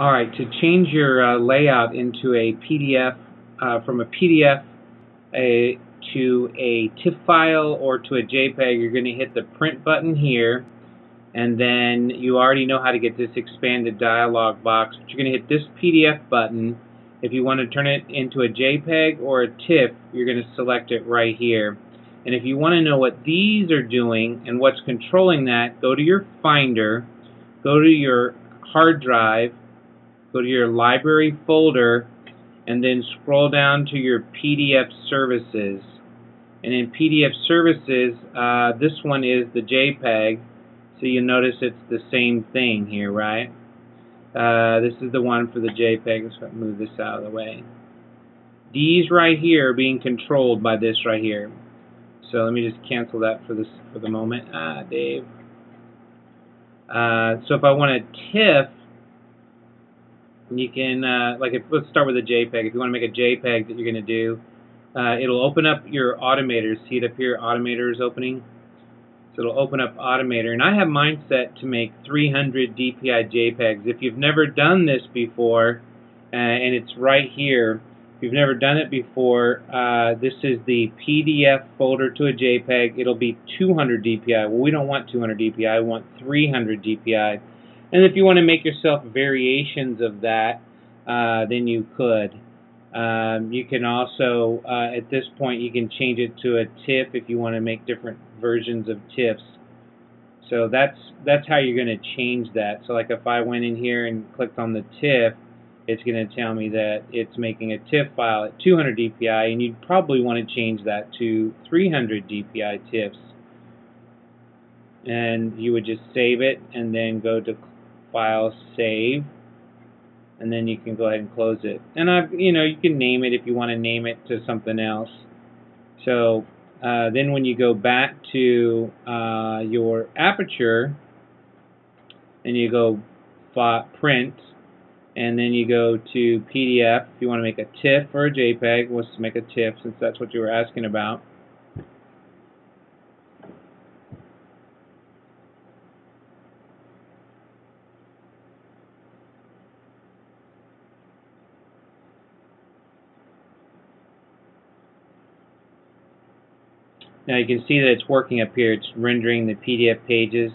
All right, to change your uh, layout into a PDF, uh, from a PDF a, to a TIFF file or to a JPEG, you're going to hit the print button here, and then you already know how to get this expanded dialog box, but you're going to hit this PDF button. If you want to turn it into a JPEG or a TIFF, you're going to select it right here. And if you want to know what these are doing and what's controlling that, go to your Finder, go to your hard drive, go to your library folder, and then scroll down to your PDF services. And in PDF services, uh, this one is the JPEG, so you notice it's the same thing here, right? Uh, this is the one for the JPEG. Let's move this out of the way. These right here are being controlled by this right here. So let me just cancel that for this for the moment. Ah, Dave. Uh, so if I want a TIFF, you can, uh, like, if, let's start with a JPEG. If you want to make a JPEG that you're going to do, uh, it'll open up your Automator. See it up here? Automator is opening. So it'll open up Automator. And I have mine set to make 300 DPI JPEGs. If you've never done this before, uh, and it's right here, if you've never done it before, uh, this is the PDF folder to a JPEG. It'll be 200 DPI. Well, we don't want 200 DPI. We want 300 DPI. And if you want to make yourself variations of that, uh, then you could. Um, you can also, uh, at this point, you can change it to a TIFF if you want to make different versions of TIFFs. So that's that's how you're going to change that. So like if I went in here and clicked on the TIFF, it's going to tell me that it's making a TIFF file at 200 DPI, and you'd probably want to change that to 300 DPI TIFFs. And you would just save it and then go to File, Save, and then you can go ahead and close it. And I've, you know, you can name it if you want to name it to something else. So uh, then when you go back to uh, your aperture and you go print and then you go to PDF if you want to make a TIFF or a JPEG let's make a TIFF since that's what you were asking about Now you can see that it's working up here. It's rendering the PDF pages.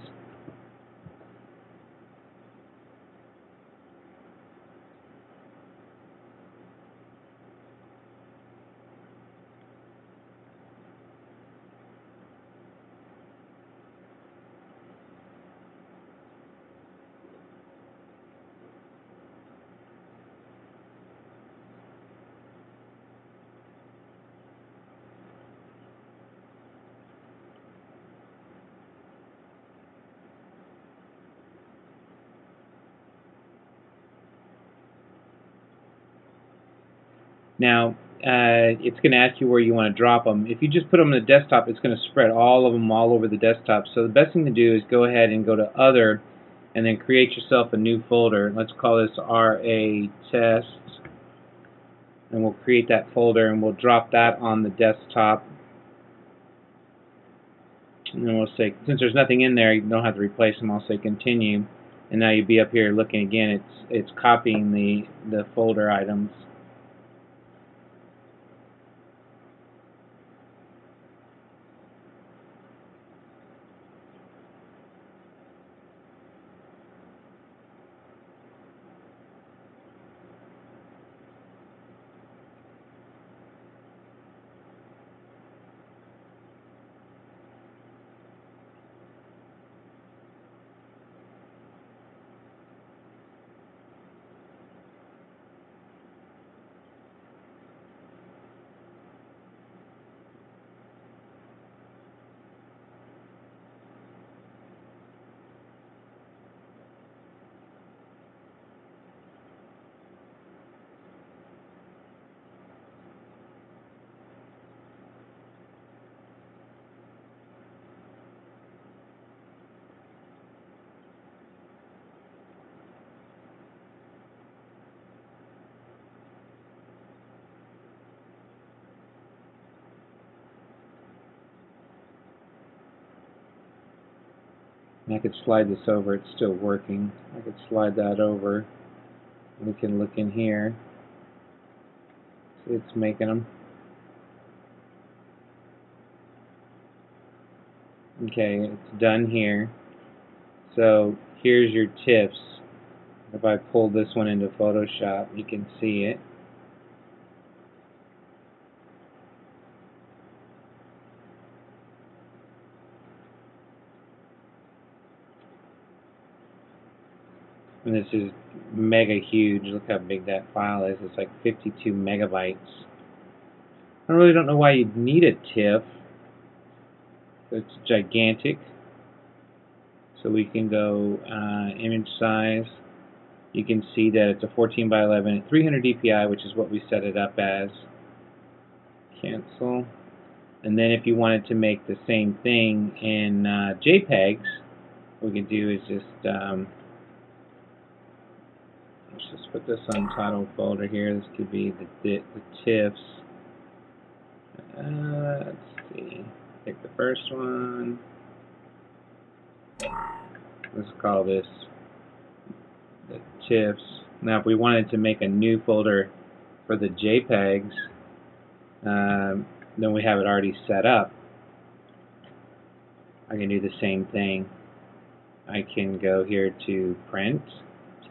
Now, uh, it's going to ask you where you want to drop them. If you just put them on the desktop, it's going to spread all of them all over the desktop. So the best thing to do is go ahead and go to Other, and then create yourself a new folder. Let's call this RA Test, and we'll create that folder, and we'll drop that on the desktop. And then we'll say, since there's nothing in there, you don't have to replace them. I'll say Continue, and now you'll be up here looking again. It's it's copying the the folder items. I could slide this over, it's still working. I could slide that over. We can look in here. See it's making them. Okay, it's done here. So here's your TIFFs. If I pull this one into Photoshop, you can see it. And this is mega huge. Look how big that file is. It's like 52 megabytes. I really don't know why you'd need a TIFF. It's gigantic. So we can go uh, image size. You can see that it's a 14 by 11 at 300 dpi, which is what we set it up as. Cancel. And then if you wanted to make the same thing in uh, JPEGs, what we can do is just um, let's just put this on title folder here. This could be the the, TIFFs. Uh, let's see. Pick the first one. Let's call this the TIFFs. Now, if we wanted to make a new folder for the JPEGs, um, then we have it already set up. I can do the same thing. I can go here to print.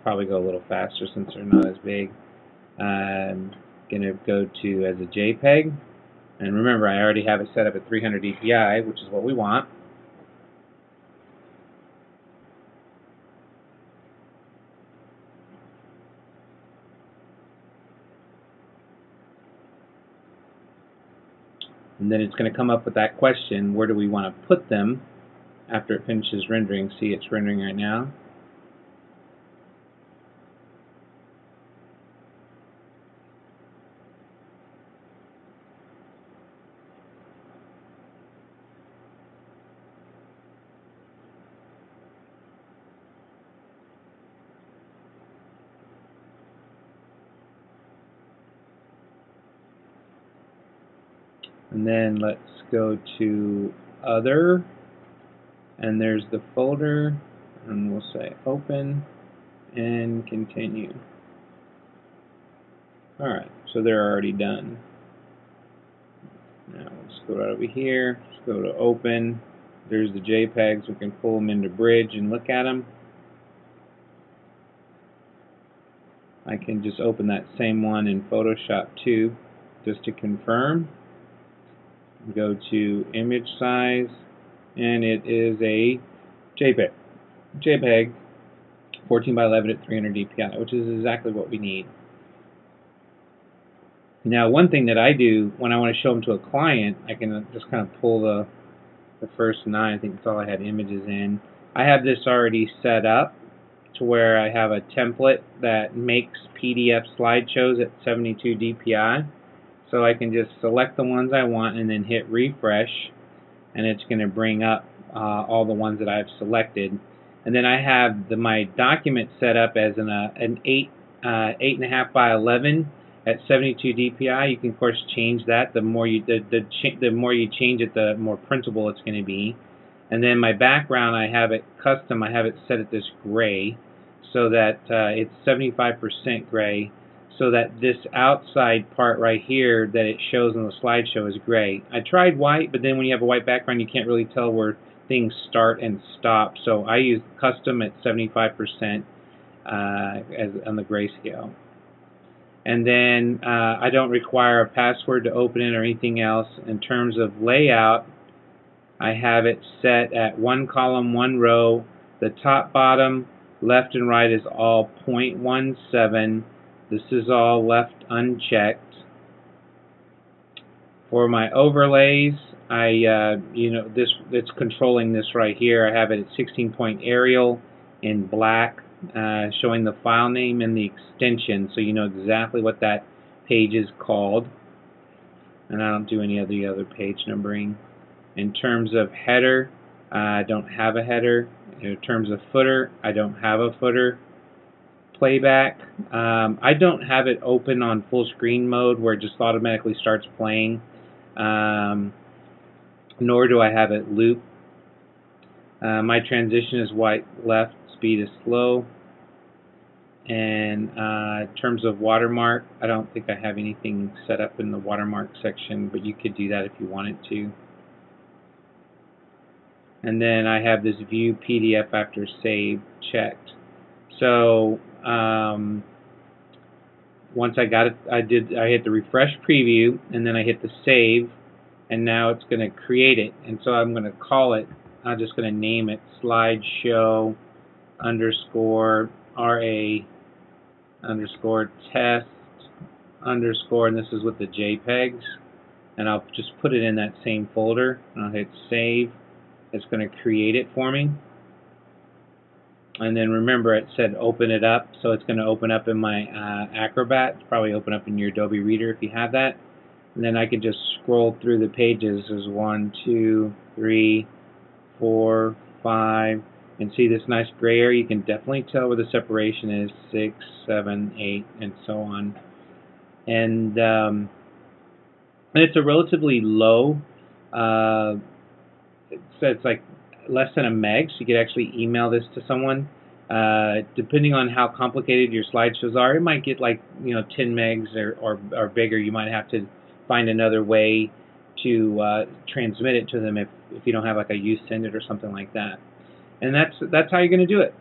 Probably go a little faster since they're not as big. I'm going to go to as a JPEG. And remember, I already have it set up at 300 dpi, which is what we want. And then it's going to come up with that question, where do we want to put them after it finishes rendering. See, it's rendering right now. And then let's go to other. And there's the folder. And we'll say open and continue. Alright so they're already done. Now let's go right over here. Let's go to open. There's the JPEGs. We can pull them into bridge and look at them I can just open that same one in Photoshop too just to confirm go to image size and it is a JPEG. JPEG 14 by 11 at 300 dpi, which is exactly what we need. Now, one thing that I do when I want to show them to a client, I can uh, just kind of pull the the first nine. I think that's all I had images in. I have this already set up to where I have a template that makes PDF slideshows at 72 dpi. So I can just select the ones I want and then hit refresh and it's going to bring up uh, all the ones that I've selected. And then I have the, my document set up as an, uh, an 8, uh, 8.5 by 11 at 72 dpi. You can of course change that. The more you the the, the more you change it, the more printable it's going to be. And then my background, I have it custom. I have it set at this gray, so that uh, it's 75% gray so that this outside part right here that it shows on the slideshow is gray. I tried white, but then when you have a white background, you can't really tell where things start and stop. So I use custom at 75% uh, as on the grayscale. And then uh, I don't require a password to open it or anything else. In terms of layout, I have it set at one column, one row. The top, bottom, left, and right is all 0.17 this is all left unchecked. For my overlays, I uh, you know this it's controlling this right here. I have it at 16 point Arial in black, uh, showing the file name and the extension, so you know exactly what that page is called. And I don't do any of the other page numbering. In terms of header, I don't have a header. In terms of footer, I don't have a footer playback. Um, I don't have it open on full screen mode where it just automatically starts playing, um, nor do I have it loop. Uh, my transition is wipe left, speed is slow. And uh, in terms of watermark, I don't think I have anything set up in the watermark section, but you could do that if you wanted to. And then I have this view PDF after save checked. So um, once I got it, I did. I hit the refresh preview, and then I hit the save, and now it's going to create it. And so I'm going to call it. I'm just going to name it slideshow underscore ra underscore test underscore, and this is with the JPEGs. And I'll just put it in that same folder, and I'll hit save. It's going to create it for me and then remember it said open it up so it's going to open up in my uh, Acrobat. It's probably open up in your Adobe Reader if you have that. And then I can just scroll through the pages as one two three four five and see this nice gray area. You can definitely tell where the separation is six seven eight and so on. And um, and it's a relatively low uh, so it's like less than a meg, so you could actually email this to someone. Uh, depending on how complicated your slideshows are, it might get like you know 10 megs or, or, or bigger. You might have to find another way to uh, transmit it to them if, if you don't have like a YouSendIt or something like that. And that's that's how you're going to do it.